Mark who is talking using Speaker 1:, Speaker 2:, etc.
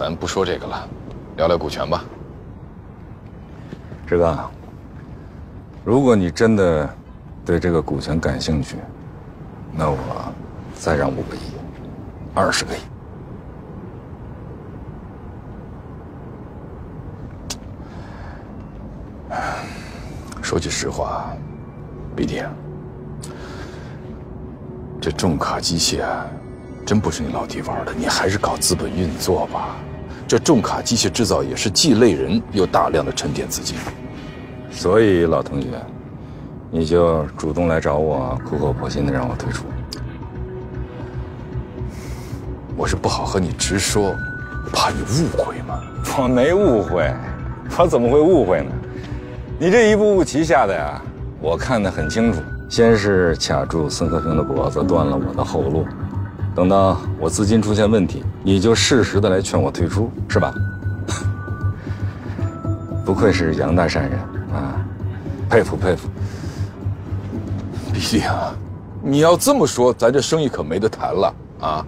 Speaker 1: 咱不说这个了，聊聊股权吧。
Speaker 2: 志刚，如果你真的对这个股权感兴趣，那我再让五个亿，二十个亿。
Speaker 1: 说句实话，毕弟，这重卡机械真不是你老弟玩的，你还是搞资本运作吧。这重卡机械制造也是既累人又大量的沉淀资金，
Speaker 2: 所以老同学，你就主动来找我，苦口婆心的让我退出。
Speaker 1: 我是不好和你直说，怕你误会嘛。
Speaker 2: 我没误会，我怎么会误会呢？你这一步步棋下的呀，我看得很清楚。先是卡住孙和平的脖子，断了我的后路，等到我资金出现问题，你就适时的来劝我退出，是吧？不愧是杨大善人啊，佩服佩服。
Speaker 1: 毕竟啊，你要这么说，咱这生意可没得谈了啊。